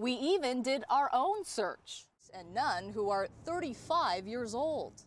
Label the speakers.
Speaker 1: We even did our own search, and none who are 35 years old.